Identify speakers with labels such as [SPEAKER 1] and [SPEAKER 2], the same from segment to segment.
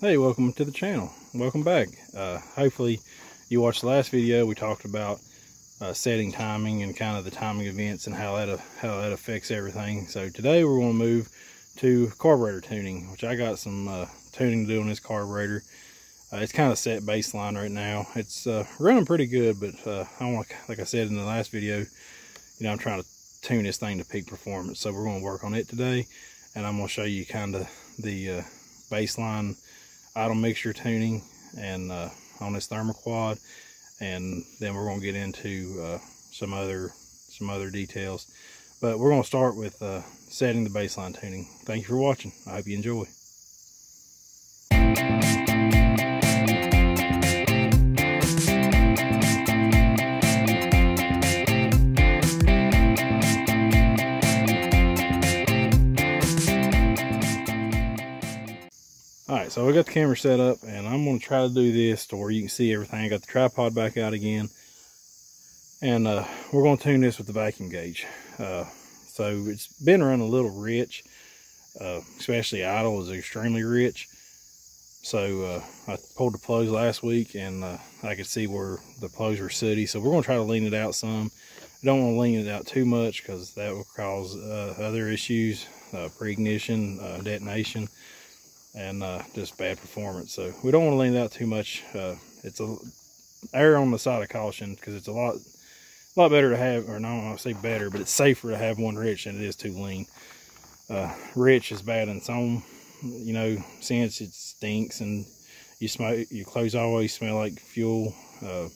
[SPEAKER 1] Hey, welcome to the channel. Welcome back. Uh, hopefully you watched the last video. We talked about uh, setting timing and kind of the timing events and how that, uh, how that affects everything. So today we're going to move to carburetor tuning, which I got some uh, tuning to do on this carburetor. Uh, it's kind of set baseline right now. It's uh, running pretty good, but I want, like I said in the last video, you know, I'm trying to tune this thing to peak performance. So we're going to work on it today, and I'm going to show you kind of the baseline idle mixture tuning and uh, on this thermoquad and then we're going to get into uh, some other some other details. But we're going to start with uh, setting the baseline tuning. Thank you for watching. I hope you enjoy right, so I got the camera set up and I'm going to try to do this to where you can see everything. I got the tripod back out again. And uh, we're going to tune this with the vacuum gauge. Uh, so it's been running a little rich, uh, especially idle is extremely rich. So uh, I pulled the plugs last week and uh, I could see where the plugs were sooty. So we're going to try to lean it out some. I don't want to lean it out too much because that will cause uh, other issues, pre-ignition, detonation and uh, just bad performance. So we don't want to lean out too much. Uh, it's a err on the side of caution because it's a lot, a lot better to have, or no, I to say better, but it's safer to have one rich than it is too lean. Uh, rich is bad in its own, you know, since it stinks and you smell, your clothes always smell like fuel. Uh,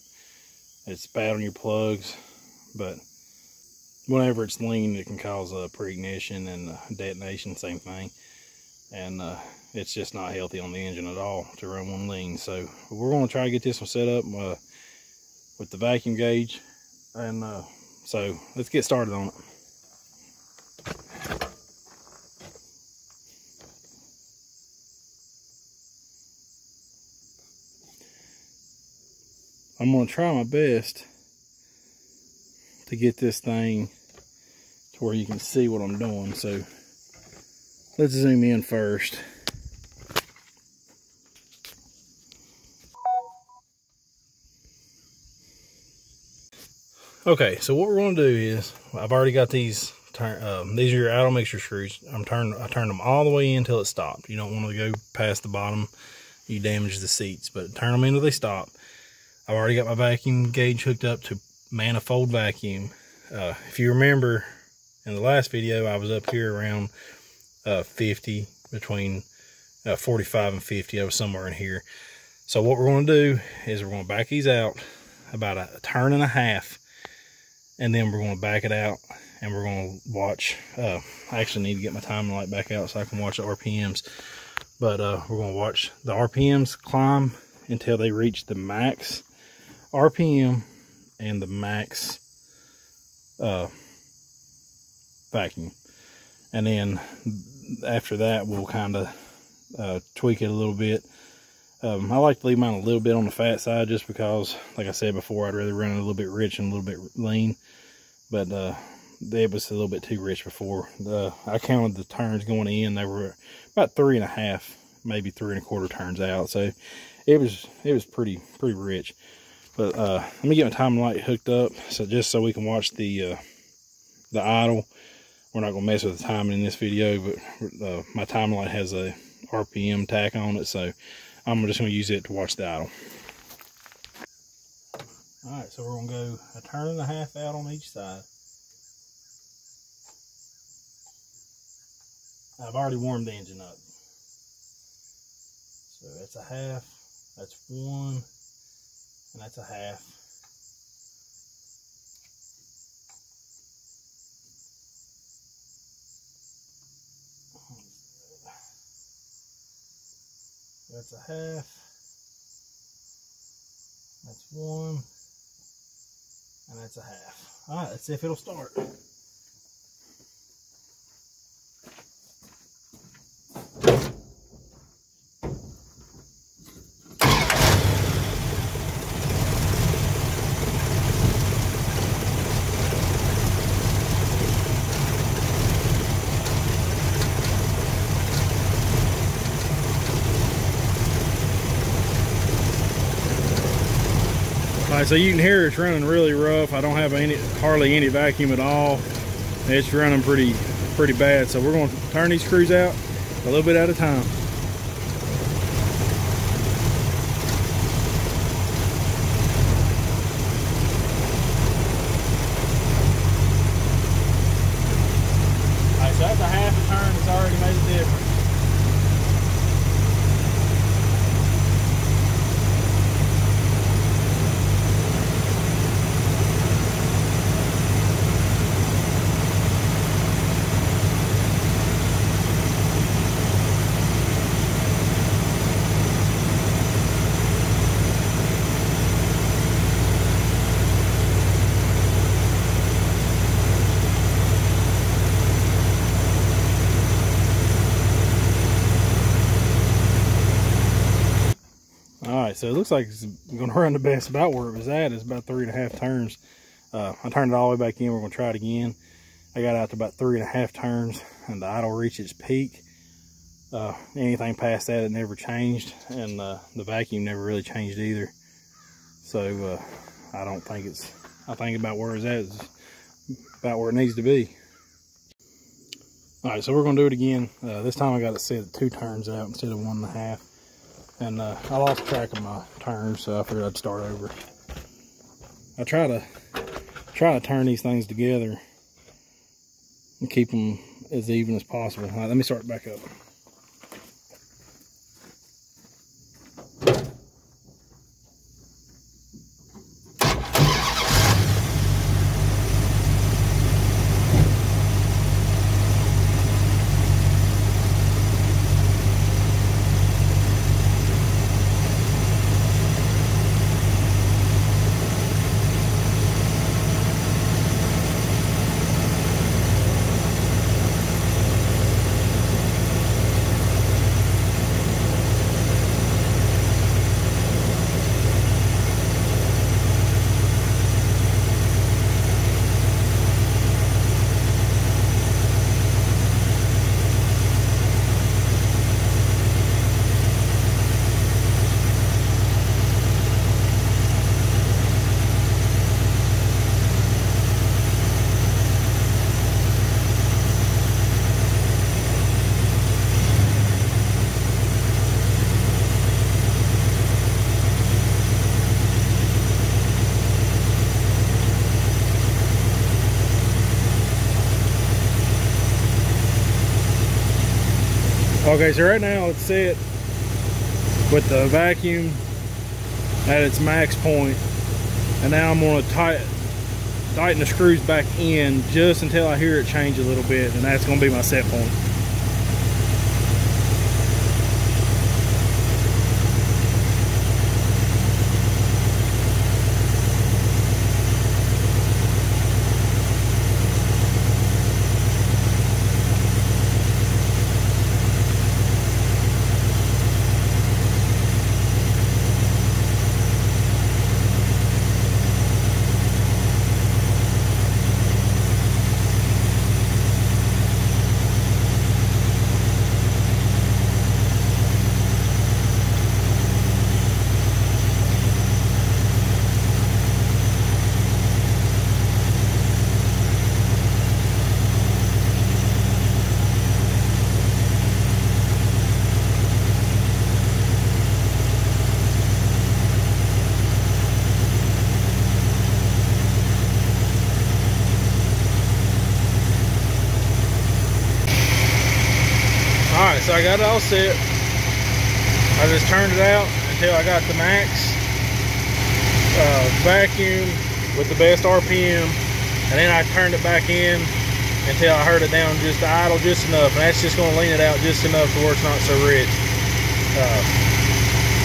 [SPEAKER 1] it's bad on your plugs, but whenever it's lean, it can cause a pre-ignition and detonation, same thing. And uh, it's just not healthy on the engine at all to run one lean. So we're going to try to get this one set up uh, with the vacuum gauge. And uh, so let's get started on it. I'm going to try my best to get this thing to where you can see what I'm doing. So let's zoom in first. Okay, so what we're going to do is, I've already got these, um, these are your idle mixture screws. I'm turn, I turned them all the way in until it stopped. You don't want to go past the bottom, you damage the seats, but turn them until they stop. I've already got my vacuum gauge hooked up to manifold vacuum. Uh, if you remember in the last video, I was up here around uh, 50, between uh, 45 and 50. I was somewhere in here. So what we're going to do is we're going to back these out about a turn and a half and then we're going to back it out and we're going to watch uh, I actually need to get my time light back out so I can watch the RPMs but uh, we're going to watch the RPMs climb until they reach the max RPM and the max uh, vacuum and then after that we'll kind of uh, tweak it a little bit um, I like to leave mine a little bit on the fat side just because, like I said before, I'd rather run it a little bit rich and a little bit lean. But uh, it was a little bit too rich before. I counted the turns going in. They were about three and a half, maybe three and a quarter turns out. So it was it was pretty pretty rich. But uh, let me get my time light hooked up, so just so we can watch the uh, the idle. We're not gonna mess with the timing in this video, but uh, my time light has a RPM tach on it, so I'm just going to use it to watch the idle. Alright, so we're going to go a turn and a half out on each side. I've already warmed the engine up. So that's a half, that's one, and that's a half. That's a half. That's one. And that's a half. All right, let's see if it'll start. So you can hear it's running really rough. I don't have any hardly any vacuum at all. It's running pretty pretty bad. So we're going to turn these screws out a little bit at a time. All right, so that's a half a turn. It's already made a difference. All right, so it looks like it's going to run the best about where it was at. It's about three and a half turns. Uh, I turned it all the way back in. We're going to try it again. I got out to about three and a half turns, and the idle reached its peak. Uh, anything past that, it never changed, and uh, the vacuum never really changed either. So uh, I don't think it's, I think about where it's at is about where it needs to be. All right, so we're going to do it again. Uh, this time I got it set at two turns out instead of one and a half and uh, I lost track of my turns, so I figured I'd start over. I try to try to turn these things together and keep them as even as possible. Let me start back up. Okay, so right now it's set with the vacuum at its max point, and now I'm going to tighten tighten the screws back in just until I hear it change a little bit, and that's going to be my set point. Set. I just turned it out until I got the max uh, vacuum with the best RPM. And then I turned it back in until I heard it down just idle just enough. And that's just going to lean it out just enough to where it's not so rich. Uh,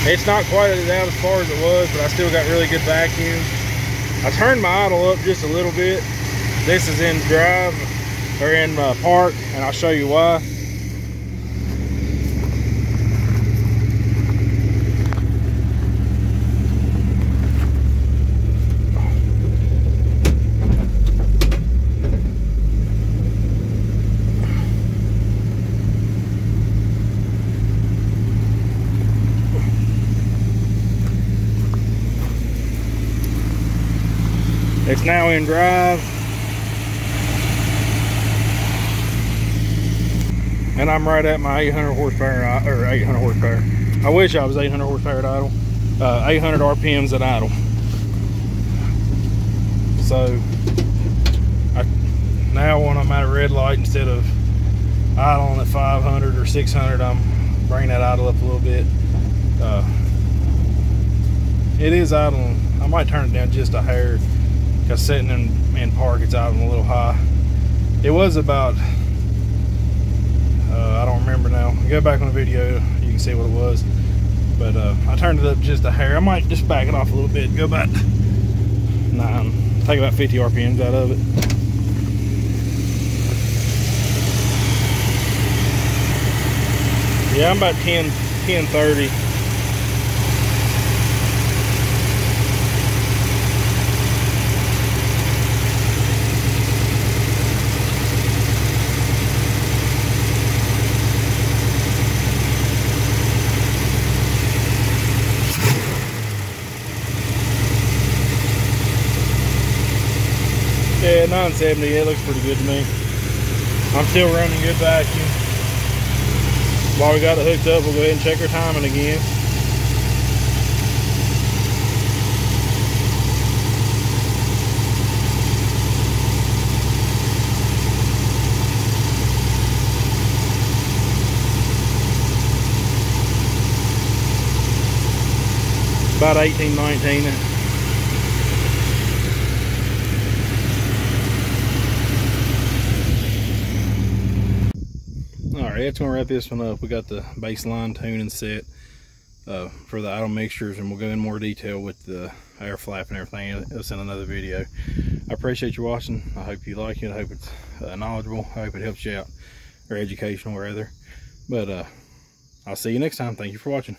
[SPEAKER 1] it's not quite as out as far as it was, but I still got really good vacuum. I turned my idle up just a little bit. This is in drive or in uh, park, and I'll show you why. It's now in drive. And I'm right at my 800 horsepower, or 800 horsepower. I wish I was 800 horsepower at idle. Uh, 800 RPMs at idle. So, I, now when I'm at a red light, instead of idling at 500 or 600, I'm bringing that idle up a little bit. Uh, it is idling. I might turn it down just a hair because sitting in, in park, it's out idling a little high. It was about, uh, I don't remember now. Go back on the video, you can see what it was. But uh, I turned it up just a hair. I might just back it off a little bit, go about nine, take about 50 RPMs out of it. Yeah, I'm about 10, 10 30. Yeah, 970, it looks pretty good to me. I'm still running good vacuum. While we got it hooked up, we'll go ahead and check our timing again. About 18, 19. right, that's gonna wrap this one up. We got the baseline tuning set uh, for the idle mixtures, and we'll go in more detail with the air flap and everything else in another video. I appreciate you watching. I hope you like it. I hope it's uh, knowledgeable. I hope it helps you out, or educational, rather. But uh, I'll see you next time. Thank you for watching.